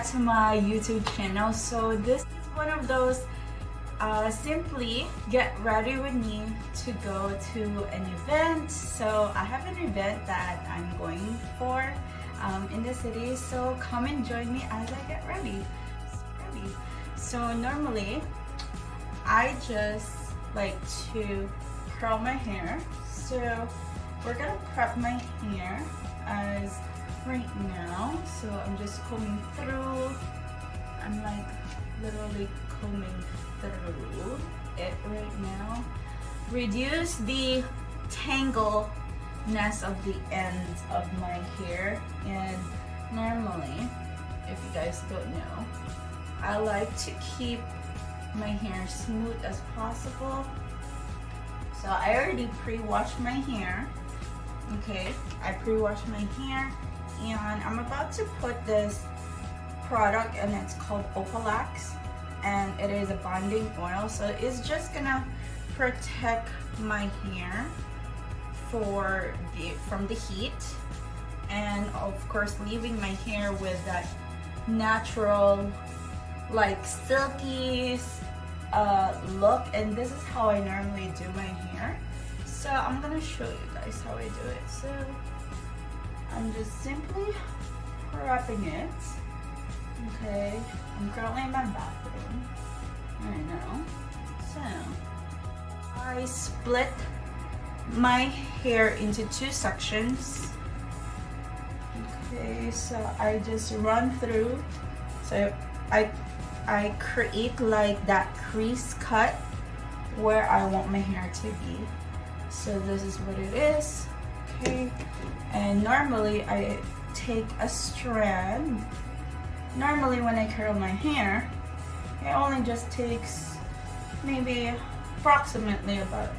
back to my YouTube channel. So this is one of those uh, simply get ready with me to go to an event. So I have an event that I'm going for um, in the city. So come and join me as I get ready. ready. So normally I just like to curl my hair. So we're gonna prep my hair as right now. So I'm just combing through. I'm like literally combing through it right now. Reduce the tangleness of the ends of my hair. And normally, if you guys don't know, I like to keep my hair smooth as possible. So I already pre-washed my hair. Okay, I pre-washed my hair and I'm about to put this product and it's called Olaplex. And it is a bonding oil. So it's just gonna protect my hair for the from the heat. And of course leaving my hair with that natural like silky uh, look. And this is how I normally do my hair. So I'm gonna show you guys how I do it. So I'm just simply prepping it. Okay, I'm currently in my bathroom right now. So, I split my hair into two sections. Okay, so I just run through. So I, I create like that crease cut where I want my hair to be. So this is what it is okay. And normally I take a strand. Normally when I curl my hair it only just takes maybe approximately about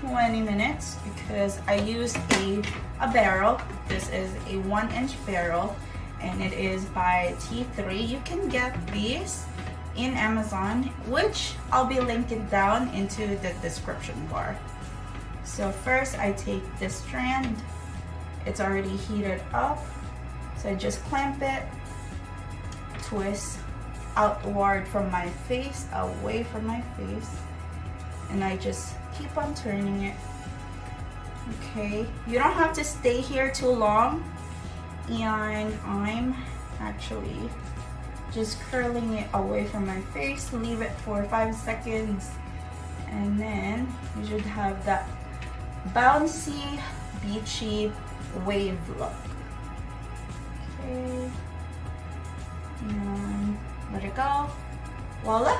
20 minutes because I use a, a barrel. This is a one inch barrel and it is by T3 you can get these in Amazon which I'll be linking down into the description bar so first I take this strand, it's already heated up. So I just clamp it, twist outward from my face, away from my face. And I just keep on turning it. Okay, you don't have to stay here too long. And I'm actually just curling it away from my face. Leave it for five seconds. And then you should have that bouncy, beachy wave look. Okay. And let it go. Voila.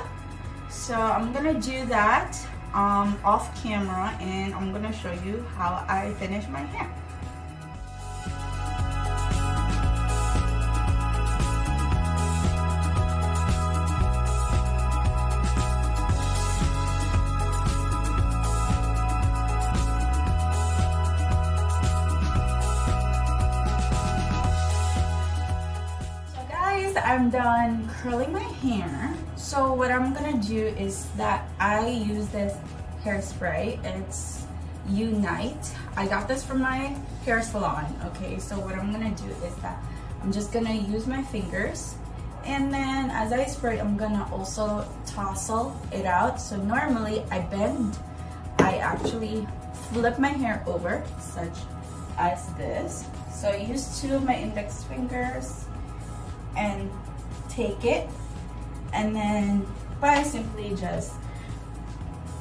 So I'm gonna do that um, off camera and I'm gonna show you how I finish my hair. I'm done curling my hair. So what I'm gonna do is that I use this hairspray. It's Unite. I got this from my hair salon, okay? So what I'm gonna do is that I'm just gonna use my fingers and then as I spray, I'm gonna also tousle it out. So normally I bend, I actually flip my hair over such as this. So I use two of my index fingers and take it and then by simply just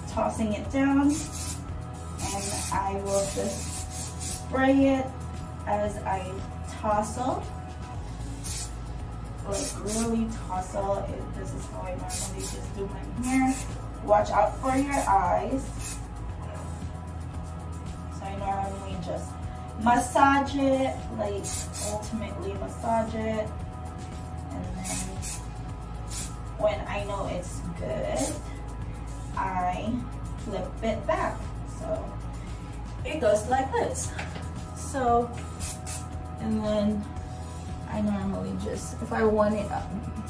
tossing it down and I will just spray it as I tousle like really tousle it, this is how I normally just do my hair. Watch out for your eyes. So I normally just massage it like ultimately massage it Know it's good, I flip it back. So it goes like this. So, and then I normally just, if I want it, um,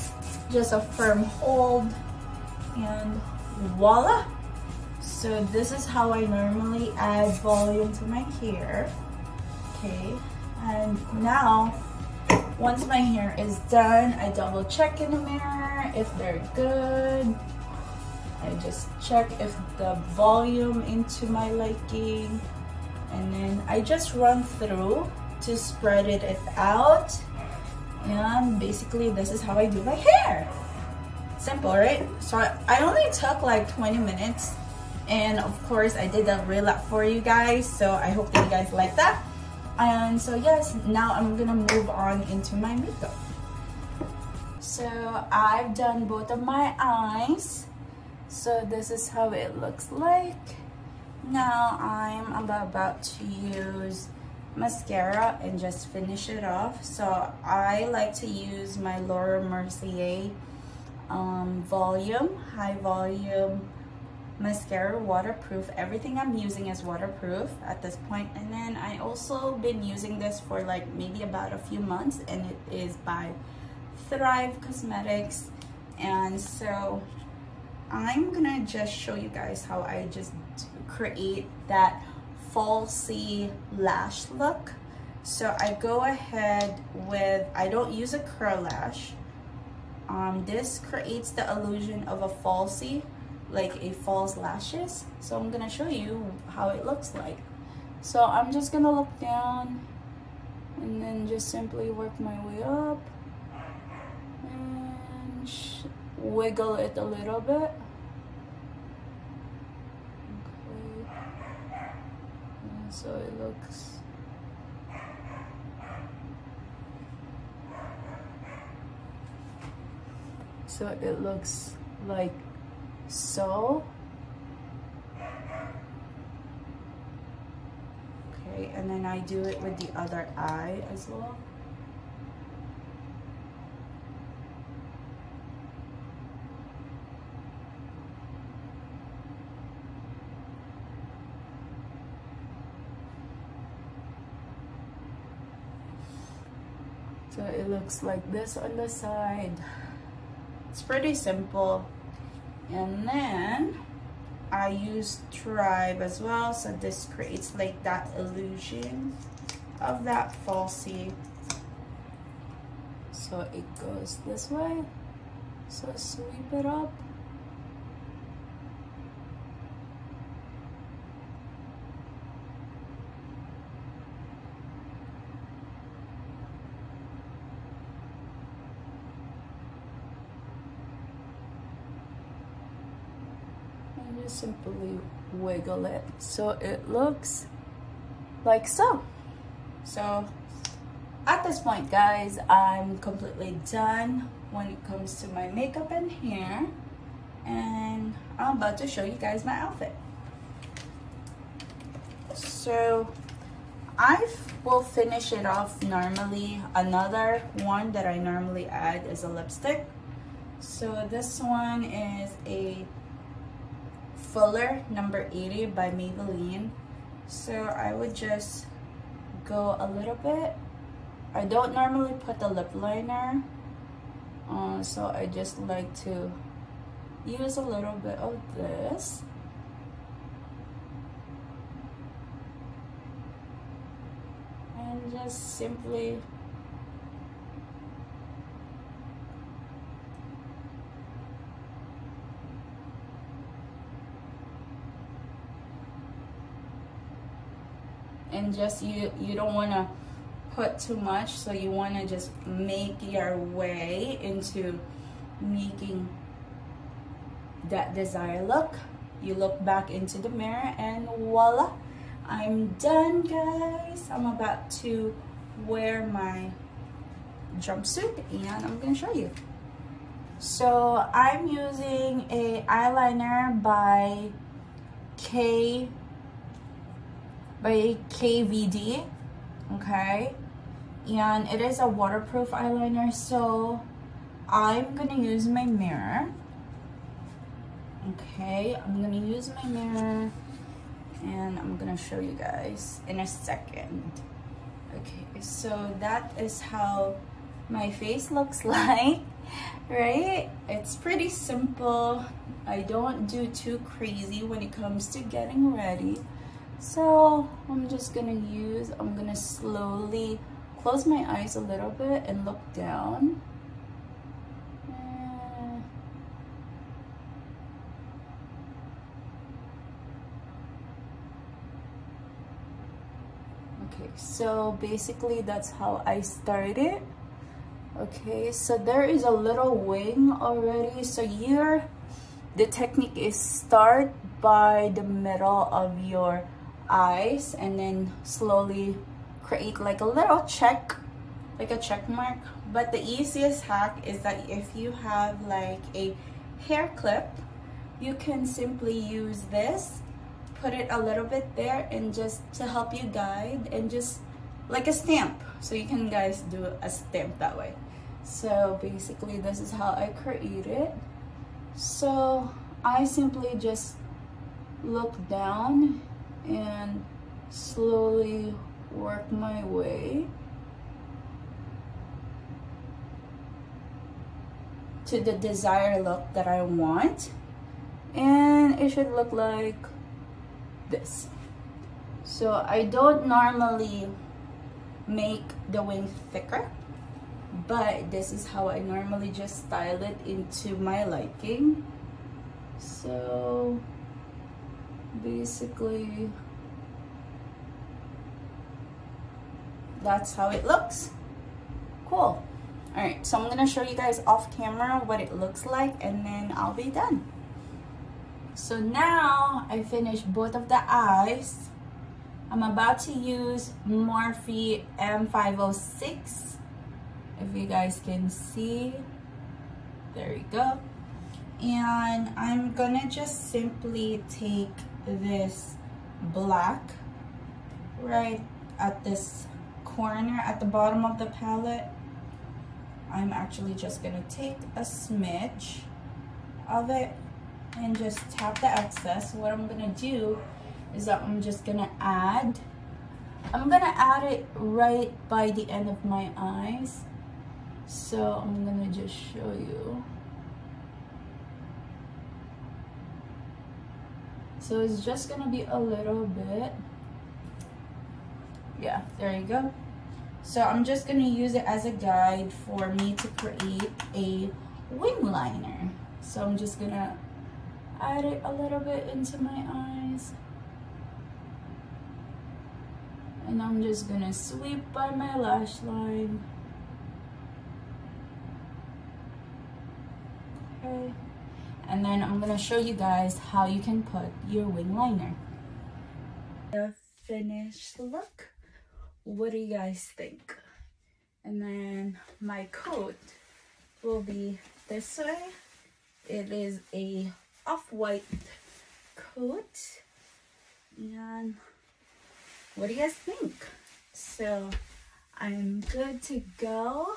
just a firm hold and voila. So this is how I normally add volume to my hair. Okay, and now once my hair is done, I double check in the mirror if they're good. I just check if the volume into my liking. And then I just run through to spread it out. And basically this is how I do my hair. Simple, right? So I only took like 20 minutes. And of course I did a up for you guys. So I hope that you guys like that. And so yes, now I'm gonna move on into my makeup. So I've done both of my eyes. So this is how it looks like. Now I'm about to use mascara and just finish it off. So I like to use my Laura Mercier um, volume, high volume mascara waterproof. Everything i'm using is waterproof at this point. And then i also been using this for like maybe about a few months and it is by thrive cosmetics. And so i'm gonna just show you guys how i just create that falsy lash look. So i go ahead with i don't use a curl lash. Um, this creates the illusion of a falsie like a false lashes. So I'm gonna show you how it looks like. So I'm just gonna look down and then just simply work my way up and wiggle it a little bit. Okay. So it looks so it looks like so okay and then I do it with the other eye as well So it looks like this on the side. It's pretty simple and then I use Thrive as well. So this creates like that illusion of that falsie so it goes this way. So sweep it up just simply wiggle it so it looks like so so at this point guys i'm completely done when it comes to my makeup and hair and i'm about to show you guys my outfit so I will finish it off normally. Another one that I normally add is a lipstick. So this one is a Fuller number 80 by Maybelline. So I would just go a little bit. I don't normally put the lip liner. Uh, so I just like to use a little bit of this. And just simply and just you you don't want to put too much so you want to just make your way into making that desired look. You look back into the mirror and voila I'm done guys. I'm about to wear my jumpsuit and I'm gonna show you. So I'm using a eyeliner by K by KVD, okay? And it is a waterproof eyeliner, so I'm gonna use my mirror. Okay, I'm gonna use my mirror and I'm gonna show you guys in a second. Okay, so that is how my face looks like, right? It's pretty simple. I don't do too crazy when it comes to getting ready. So I'm just gonna use, I'm gonna slowly close my eyes a little bit and look down. Uh, okay, so basically that's how I started. Okay, so there is a little wing already. So here, the technique is start by the middle of your eyes and then slowly create like a little check like a check mark. But the easiest hack is that if you have like a hair clip you can simply use this put it a little bit there and just to help you guide and just like a stamp. So you can guys do a stamp that way. So basically this is how I create it. So I simply just look down and slowly work my way to the desired look that I want. And it should look like this. So I don't normally make the wing thicker but this is how I normally just style it into my liking. So basically that's how it looks. Cool. All right so i'm gonna show you guys off camera what it looks like and then i'll be done. So now i finished both of the eyes. I'm about to use morphe m506 if you guys can see there you go. And i'm gonna just simply take this black right at this corner at the bottom of the palette. I'm actually just gonna take a smidge of it and just tap the excess. What I'm gonna do is that I'm just gonna add I'm gonna add it right by the end of my eyes. So I'm gonna just show you So it's just gonna be a little bit. Yeah, there you go. So I'm just gonna use it as a guide for me to create a wing liner. So I'm just gonna add it a little bit into my eyes. And I'm just gonna sweep by my lash line. Okay and then I'm gonna show you guys how you can put your wing liner. The finished look. What do you guys think? And then my coat will be this way. It is a off-white coat. And what do you guys think? So I'm good to go.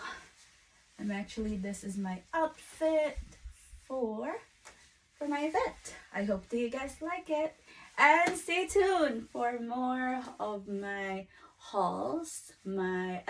I'm actually, this is my outfit for for my event. I hope that you guys like it. And stay tuned for more of my hauls, my